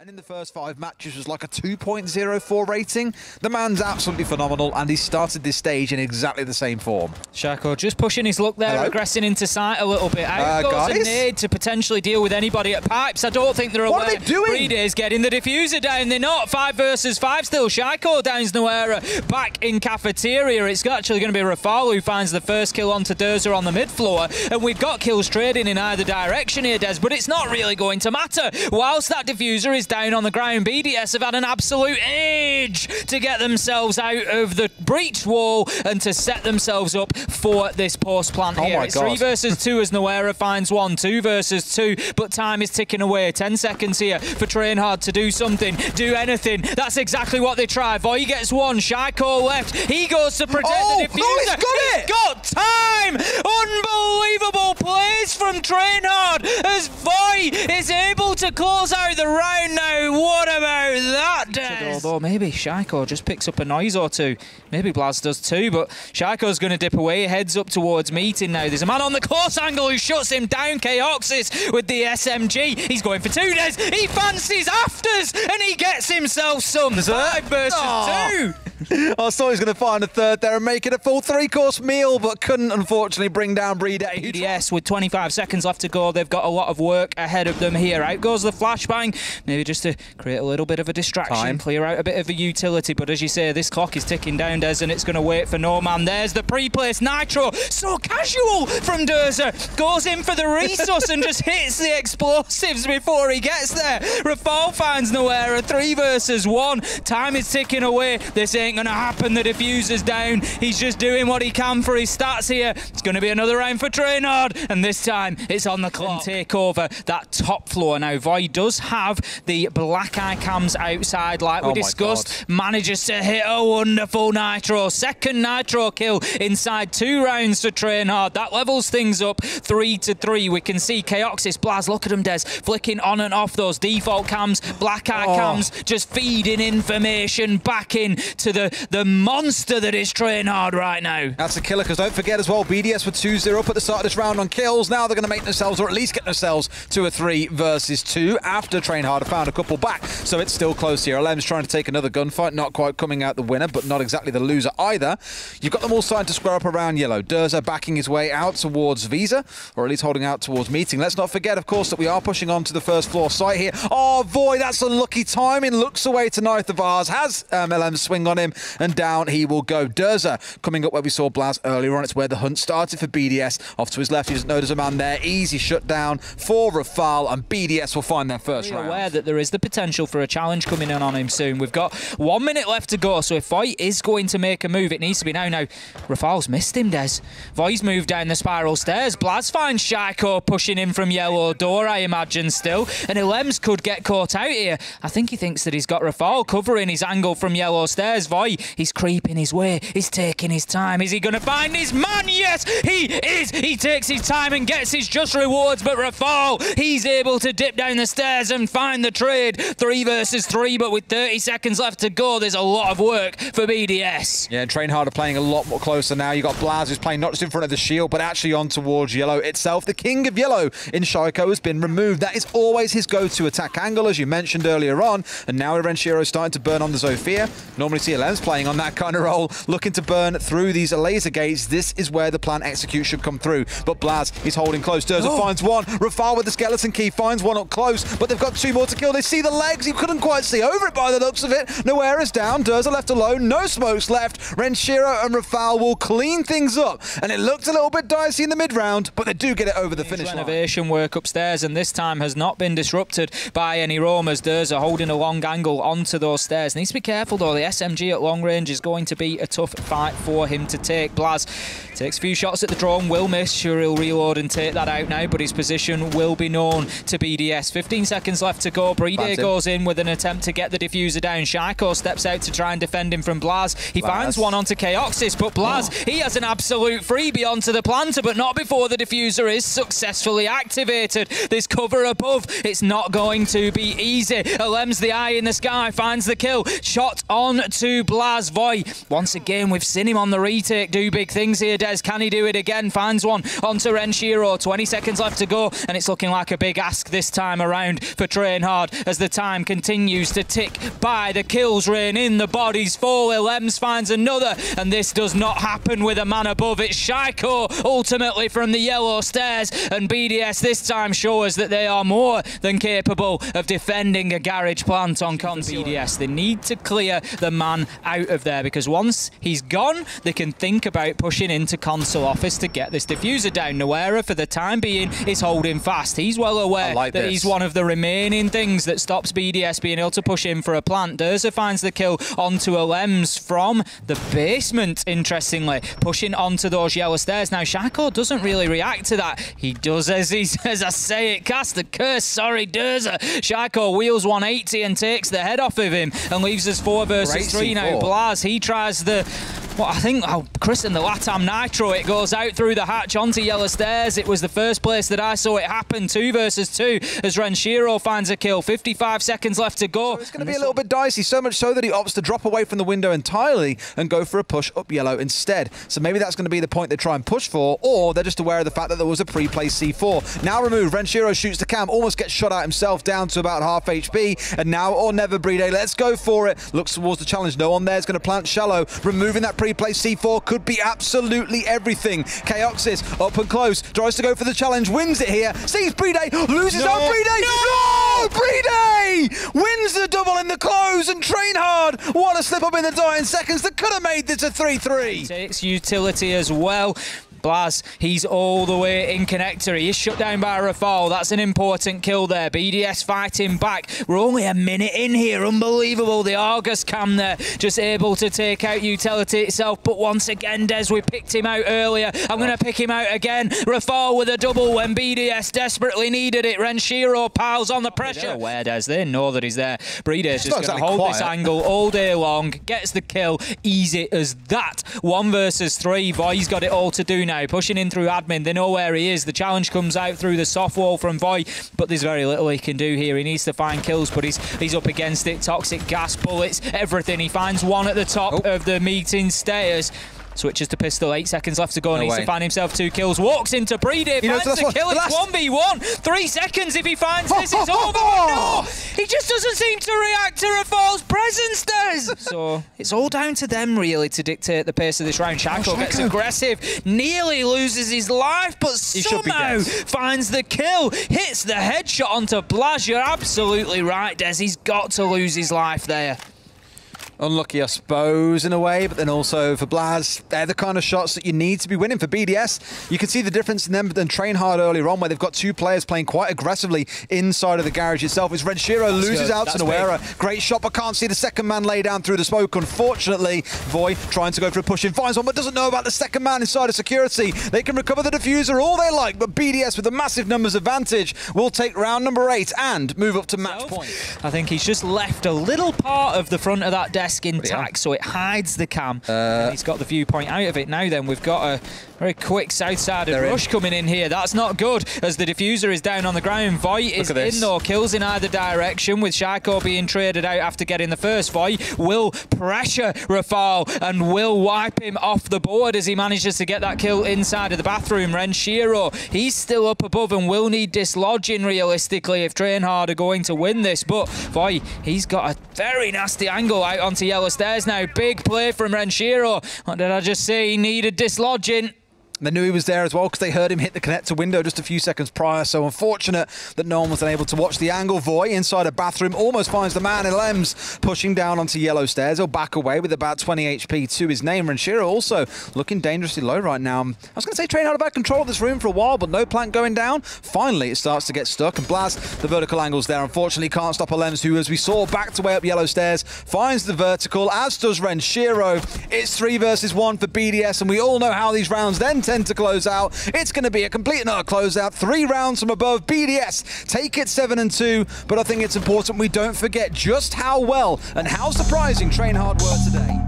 And in the first five matches was like a 2.04 rating. The man's absolutely phenomenal, and he started this stage in exactly the same form. Shaiiko just pushing his luck there, Hello? regressing into sight a little bit. Out Uh, goes guys? a nade to potentially deal with anybody at pipes. I don't think they're aware. What are they doing? BriD is getting the diffuser down. They're not. Five versus five still. Shaiiko downs Noera back in cafeteria. It's actually going to be Rafal who finds the first kill onto Durza on the mid floor. And we've got kills trading in either direction here, Des, but it's not really going to matter. Whilst that diffuser is down on the ground, BDS have had an absolute age to get themselves out of the breach wall and to set themselves up for this post plant Oh here. my it's three versus two as Noera finds one, two versus two, but time is ticking away. Ten seconds here for Train Hard to do something, do anything. That's exactly what they try. Voy gets one, Shaiiko left. He goes to protect Oh, the diffuser. oh, he's got it! Got time! Unbelievable plays from Train Hard as Voy is able to close out the round now. What about that, Des? Although maybe Shaiiko just picks up a noise or two. Maybe Blaz does too, but Shaiiko's going to dip away, heads up towards meeting now. There's a man on the close angle who shuts him down, Chaoxys, with the SMG. He's going for two, Des. He fancies afters, and he gets himself some. Five versus Aw. two. I thought he was going to find a third there and make it a full three-course meal, but couldn't, unfortunately, bring down Breed Age. BDS with 25 seconds left to go. They've got a lot of work ahead of them here. Out goes the flashbang, maybe just to create a little bit of a distraction, Time. clear out a bit of a utility. But as you say, this clock is ticking down, Des, and it's going to wait for no man. There's the pre-place Nitro. So casual from Durza. Goes in for the resource and just hits the explosives before he gets there. Rafal finds Noera. Three versus one. Time is ticking away. This ain't going to happen. The diffuser's down. He's just doing what he can for his stats here. It's going to be another round for Trainhard, and this time it's on the clock. Take over that top floor now. Void does have the black eye cams outside, like we Oh my discussed. Manages to hit a wonderful nitro. Second nitro kill inside two rounds for Trainhard. That levels things up three to three. We can see Chaoxys, Blaz, look at him, Des, flicking on and off those default cams, black eye Oh. cams, just feeding information back in to the, the monster that is Trainhard right now. That's a killer, because don't forget as well, BDS were 2-0 up at the start of this round on kills. Now they're going to make themselves, or at least get themselves, to a 3 versus 2 after Train Hard have found a couple back. So it's still close here. Elemzje's trying to take another gunfight, not quite coming out the winner, but not exactly the loser either. You've got them all starting to square up around yellow. Durza backing his way out towards Visa, or at least holding out towards Meeting. Let's not forget, of course, that we are pushing on to the first floor site here. Oh, boy, that's unlucky timing. Looks away to the Vars, has um, Elemzje swing on him, and down he will go. Durza coming up where we saw Blaz earlier on. It's where the hunt started for BDS. Off to his left, he doesn't know there's a man there. Easy shutdown for Rafal, and BDS will find their first Very round. aware that there is the potential for a challenge coming in on him soon. We've got one minute left to go, so if Voy is going to make a move, it needs to be now. Now, Rafal's missed him, Des. Voy's moved down the spiral stairs. Blaz finds Shaiiko pushing in from yellow door, I imagine, still. And Elemzje could get caught out here. I think he thinks that he's got Rafal covering his angle from yellow stairs. Voy, he's creeping his way. He's taking his time. Is he going to find his man? Yes, he is. He takes his time and gets his just rewards, but Rafal, he's able to dip down the stairs and find the trade. Three versus three, but with 30 seconds left to go, there's a lot of work for BDS. Yeah, Train Hard are playing a lot more closer now. you got Blaz who's playing not just in front of the shield, but actually on towards Yellow itself. The King of Yellow in Shaiiko has been removed. That is always his go-to attack angle, as you mentioned earlier on. And now Irenshiro is starting to burn on the Zofia. Normally see Playing on that kind of role, looking to burn through these laser gates. This is where the plan execute should come through. But Blaz is holding close. Durza Oh. finds one. Rafal with the skeleton key finds one up close, but they've got two more to kill. They see the legs. You couldn't quite see over it by the looks of it. Noera's down. Durza left alone. No smokes left. Renshiro and Rafal will clean things up. And it looked a little bit dicey in the mid round, but they do get it over the finish line. renovation work upstairs, and this time has not been disrupted by any roamers. Durza holding a long angle onto those stairs. Needs to be careful though. The SMG at long range is going to be a tough fight for him to take. Blaz takes a few shots at the drone, will miss. Sure, he'll reload and take that out now, but his position will be known to BDS. 15 seconds left to go. BriD goes in with an attempt to get the diffuser down. Shaiiko steps out to try and defend him from Blaz. He Blaz. finds one onto Chaoxys, but Blaz, oh. he has an absolute freebie onto the planter, but not before the diffuser is successfully activated. This cover above, it's not going to be easy. Elemzje's the eye in the sky, finds the kill. Shot on to Blaz Voy. Once again, we've seen him on the retake do big things here. Des, can he do it again? Finds one onto Renshiro. 20 seconds left to go, and it's looking like a big ask this time around for Train Hard as the time continues to tick by. The kills rain in, the bodies fall. Elemzje finds another, and this does not happen with a man above. It's Shaiiko ultimately from the yellow stairs, and BDS this time show us that they are more than capable of defending a garage plant on console. BDS, they need to clear the man out of there because once he's gone, they can think about pushing into console office to get this diffuser down. Noera, for the time being, is holding fast. He's well aware like that this. he's one of the remaining things that stops BDS being able to push in for a plant. Durza finds the kill onto Elemzje from the basement, interestingly, pushing onto those yellow stairs. Now, Shaiiko doesn't really react to that. He does as he as I say it, cast the curse. Sorry, Durza. Shaiiko wheels 180 and takes the head off of him and leaves us four versus Great three C4. He tries the well, I think, oh, Chris and the Latam Nitro, it goes out through the hatch onto Yellow Stairs. It was the first place that I saw it happen, two versus two, as Renshiro finds a kill. 55 seconds left to go. It's going to be a little bit dicey, so much so that he opts to drop away from the window entirely and go for a push up yellow instead. So maybe that's going to be the point they try and push for, or they're just aware of the fact that there was a pre-placed C4. Now removed, Renshiro shoots the cam, almost gets shot out himself down to about half HP, and now or never, BriD, let's go for it. Looks towards the challenge, no one there is going to plant shallow. Removing that pre-placed C4 could be absolutely everything. Chaoxys up and close, tries to go for the challenge, wins it here, sees BriD, loses No. out BriD! No! BriD wins the double in the close and train hard. What a slip up in the dying seconds that could have made this a 3-3. Takes utility as well. Blaz, he's all the way in connector. He is shut down by Rafal. That's an important kill there. BDS fighting back. We're only a minute in here. Unbelievable. The Argus cam there, just able to take out utility itself. But once again, Des, we picked him out earlier. I'm going to pick him out again. Rafal with a double when BDS desperately needed it. Renshiro piles on the pressure. Where Des? They know that he's there. Breeder's just going to exactly hold this angle all day long, gets the kill, easy as that. One versus three, Voy's got it all to do now. Pushing in through admin, they know where he is. The challenge comes out through the soft wall from Voy, but there's very little he can do here. He needs to find kills, but he's he's up against it. Toxic gas bullets, everything. He finds one at the top Oh. of the meeting stairs. Switches to pistol, eight seconds left to go. No needs way. to find himself two kills. Walks into Breeder, You finds the kill. It's last- 1v1. Three seconds if he finds this, it's over. No! He just doesn't seem to react to Rafal's presence, does. So it's all down to them, really, to dictate the pace of this round. Shaiiko oh, gets aggressive, nearly loses his life, but be somehow finds the kill, hits the headshot onto Blaz. You're absolutely right, Des. He's got to lose his life there. Unlucky, I suppose, in a way, but then also for Blaz, they're the kind of shots that you need to be winning. For BDS, you can see the difference in them than Train Hard earlier on, where they've got two players playing quite aggressively inside of the garage itself. As Renshiro loses good. out That's to Noera. Great shot, but can't see the second man lay down through the smoke. Unfortunately, Voy trying to go for a push in, finds one, but doesn't know about the second man inside of security. They can recover the diffuser all they like, but BDS with a massive numbers advantage will take round number eight and move up to match point. I think he's just left a little part of the front of that desk intact, so it hides the cam. Uh, and he's got the viewpoint out of it. Now then, we've got a very quick south-sided They're in. rush coming in here. That's not good, as the diffuser is down on the ground. Voy is in though, kills in either direction, with Shaiiko being traded out after getting the first. Voy will pressure Rafal and will wipe him off the board as he manages to get that kill inside of the bathroom. Renshiro, he's still up above and will need dislodging realistically if Train Hard are going to win this. But Voy, he's got a very nasty angle out onto yellow stairs now. Big play from Renshiro. What did I just say? He needed dislodging. They knew he was there as well because they heard him hit the connector window just a few seconds prior. So unfortunate that no one was unable to watch the angle. Voy inside a bathroom almost finds the man in Elemzje pushing down onto yellow stairs. He'll back away with about 20 HP to his name. Renshiro also looking dangerously low right now. Um, I was going to say train out of about control of this room for a while, but no plant going down. Finally, it starts to get stuck. And Blast, the vertical angle's there. Unfortunately, can't stop a Elemzje who, as we saw, backed away up yellow stairs, finds the vertical, as does Renshiro. It's three versus one for BDS, and we all know how these rounds then tend to close out. It's going to be a complete and utter closeout. Three rounds from above. BDS take it seven and two, but I think it's important we don't forget just how well and how surprising Train Hard were today.